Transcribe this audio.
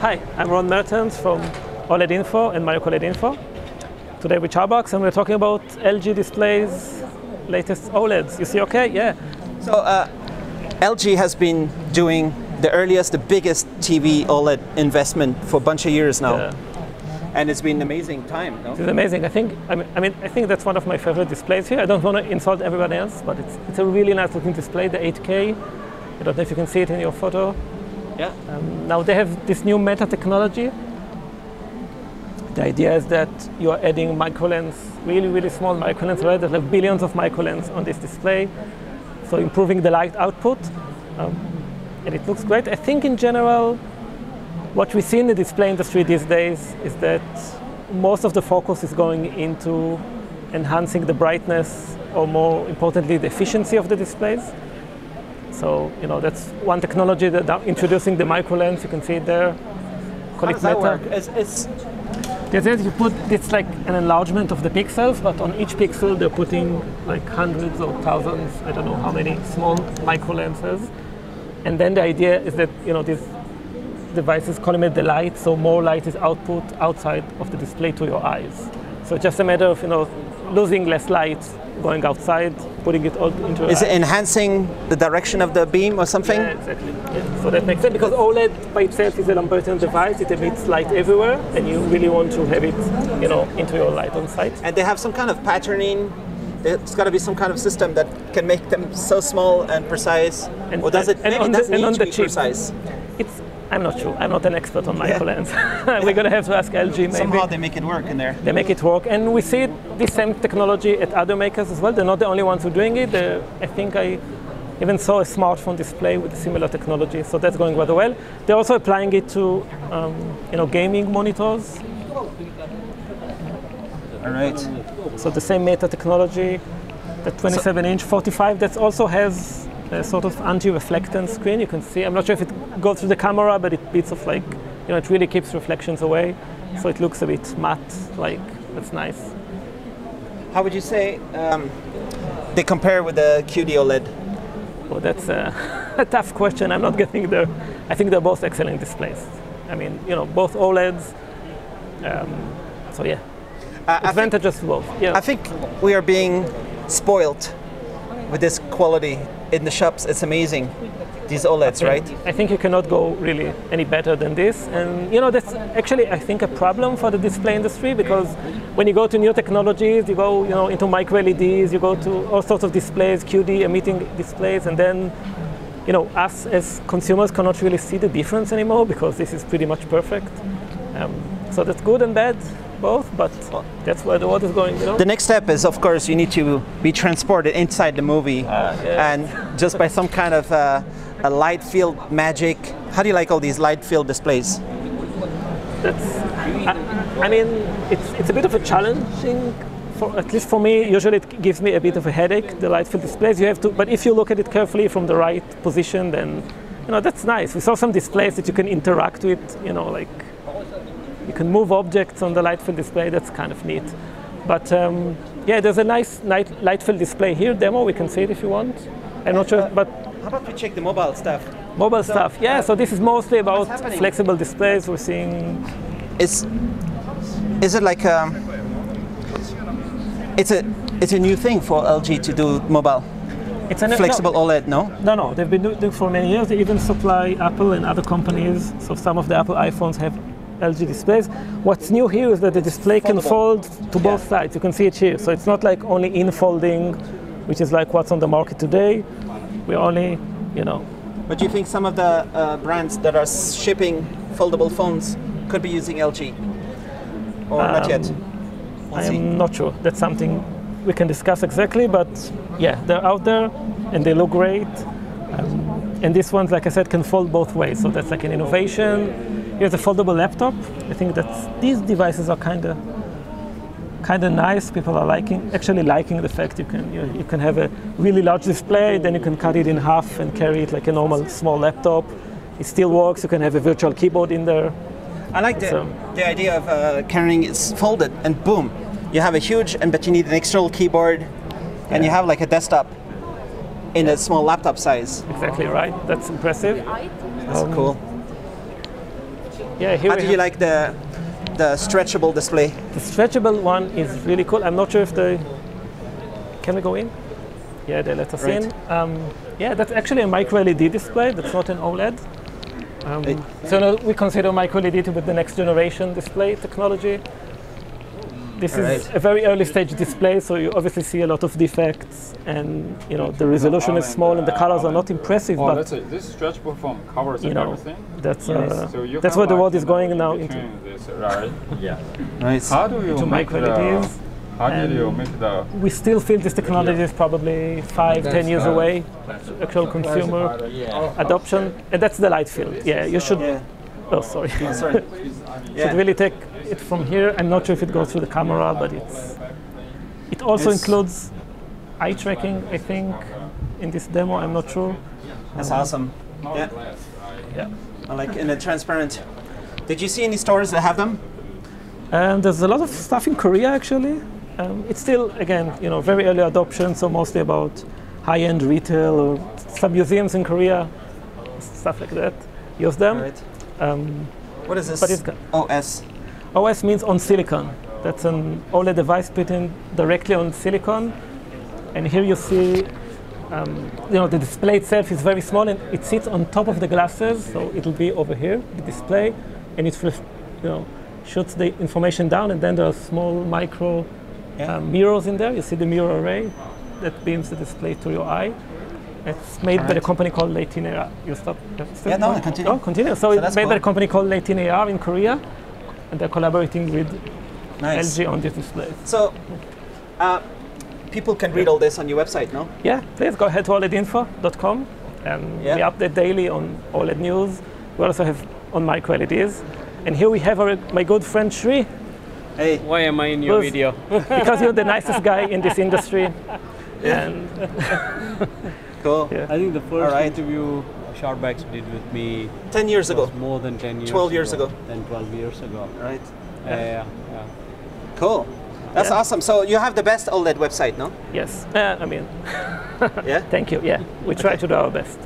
Hi, I'm Ron Mertens from OLED Info and MicroLED Info. Today with Charbax, and we're talking about LG Display's latest OLEDs. You see okay? Yeah. So uh, LG has been doing the earliest, the biggest TV OLED investment for a bunch of years now. Yeah. And it's been an amazing time, no? It's amazing. I think, I mean, I mean, I think that's one of my favorite displays here. I don't want to insult everybody else, but it's, it's a really nice looking display, the 8K. I don't know if you can see it in your photo. Yeah. Um, now they have this new meta technology. The idea is that you are adding microlens, really, really small microlens, right? There's like billions of microlens on this display. So improving the light output. Um, and it looks great. I think in general, what we see in the display industry these days is that most of the focus is going into enhancing the brightness or more importantly the efficiency of the displays. So, you know, that's one technology that are introducing the micro lens, you can see it there. How Call does it Meta. work? It's, it's, The idea you put, it's like an enlargement of the pixels, but on each pixel they're putting like hundreds or thousands, I don't know how many small micro lenses. And then the idea is that, you know, these devices collimate the light, so more light is output outside of the display to your eyes. So it's just a matter of, you know, losing less light, going outside, putting it all into is it enhancing the direction of the beam or something? Yeah, exactly. Yeah. So that makes sense because OLED by itself is a Lambertian device. It emits light everywhere, and you really want to have it, you know, into your light on site. And they have some kind of patterning. There's got to be some kind of system that can make them so small and precise. And- or does it? and on the- and on the chip. precise. It's. I'm not sure. I'm not an expert on Yeah. microlens. We're gonna have to ask LG maybe. Somehow they make it work in there. they make it work, and we see the same technology at other makers as well. They're not the only ones who are doing it. They're- I think I even saw a smartphone display with similar technology, so that's going rather well. They're also applying it to, um, you know, gaming monitors. All right. So the same meta technology, the 27 inch 45, that also has a sort of anti-reflectance screen. You can see. I'm not sure if it goes through the camera, but it beats of like, you know, it really keeps reflections away. So it looks a bit matte. Like that's nice. How would you say um, they compare with the QD OLED? Well, that's a, a tough question. I'm not getting there. I think they're both excellent displays. I mean, you know, both OLEDs. Um, so yeah, Uh, advantages both. Yeah. I think we are being spoiled with this quality in the shops. It's amazing. These OLEDs, right? I think you cannot go really any better than this. And you know, that's actually I think a problem for the display industry because when you go to new technologies, you go you know into micro LEDs, you go to all sorts of displays, QD emitting displays, and then you know us as consumers cannot really see the difference anymore because this is pretty much perfect. Um, so that's good and bad both, but that's where the world is going. Know. The next step is, of course, you need to be transported inside the movie, yeah. and just by some kind of uh, a light field magic. How do you like all these light field displays? that's I, I mean it's it's a bit of a challenging for at least for me usually it gives me a bit of a headache the light field displays you have to but if you look at it carefully from the right position then you know that's nice we saw some displays that you can interact with you know like you can move objects on the light field display that's kind of neat but um, yeah there's a nice light, light field display here demo we can see it if you want i'm not sure but How about we check the mobile stuff? mobile stuff yeah so this is mostly about flexible displays we're seeing Is is it like um, it's a it's a new thing for LG to do mobile it's an flexible OLED? No. No, no, they've been doing it for many years. They even supply Apple and other companies. So some of the Apple iPhones have LG displays. What's new here is that the display can fold to both sides. You can see it here. So it's not like only in folding, which is like what's on the market today. We're only, you know, But do you think some of the uh, brands that are shipping foldable phones could be using LG, or not yet? We'll. I'm not sure. That's something we can discuss exactly, but yeah, they're out there and they look great. Um, and this one, like I said, can fold both ways. So that's like an innovation. Here's a foldable laptop. I think that these devices are kind of kind of nice. People are liking, actually liking the fact you can you, you can have a really large display, then you can cut it in half and carry it like a normal small laptop. It still works. You can have a virtual keyboard in there. I like the, So- the idea of uh, carrying it folded and boom, you have a huge, and but you need an external keyboard, and you have like a desktop in a small laptop size. Exactly right. That's impressive. That's Um, cool. Yeah, here How do you like the the stretchable display? The stretchable one is really cool. I'm not sure if the. Can we go in? Yeah, they let us Right. in. Um, yeah, that's actually a micro LED display. That's not an OLED. Um, so no, we consider micro LED to be the next generation display technology. This is Alright. a very early stage display, so you obviously see a lot of defects, and you know the resolution is small and the colors are not impressive, Oh, but that's it. This stretchable foam covers you know, everything. that's Yes. uh, So that's have where the world is going now into between This, right? Yeah. Nice. How do you to make micro the, LEDs. How did you make the we still feel this technology is probably five, ten years uh, away, actual consumer adoption, and that's the light field. Yeah, you should. Yeah. Oh, sorry. Oh, sorry. should really take it from here. I'm not sure if it goes through the camera, but it's. It also It's- includes eye tracking, I think, in this demo. I'm not sure. That's awesome. Yeah. Yeah. I like in a transparent. Did you see any stores that have them? And there's a lot of stuff in Korea actually. Um, it's still, again, you know, very early adoption, so mostly about high-end retail or some museums in Korea, stuff like that. Use them. Right. Um, What is this? But it's OS. OS means on silicon. That's an OLED device put in directly on silicon. And here you see, um, you know, the display itself is very small and it sits on top of the glasses. So it'll be over here, the display, and it, you know, shoots the information down. And then there are small micro um, mirrors in there. You see the mirror array that beams the display to your eye. It's made by the company called LetinAR. You stop? uh, Yeah, no, continue. Oh, continue. So, So it's made by cool. a company called LetinAR in Korea, and they're collaborating with Nice. LG on this display. So, uh, people can read all this on your website, no? Yeah, please go ahead to OLEDinfo.com. And Yeah. we update daily on OLED news. We also have on micro LEDs. And here we have our, my good friend Shri, Hey. Why am I in your video? because you're the nicest guy in this industry. And Cool. Yeah. I think the first Alright. interview Charbax did with me 10 years ago. more than 10 years 12 years ago. Than 12 years ago. Right. Yeah, yeah, yeah. Cool. That's Yeah. awesome. So you have the best OLED website, no? yes, uh, I mean, Yeah. thank you. Yeah, we try to do our best.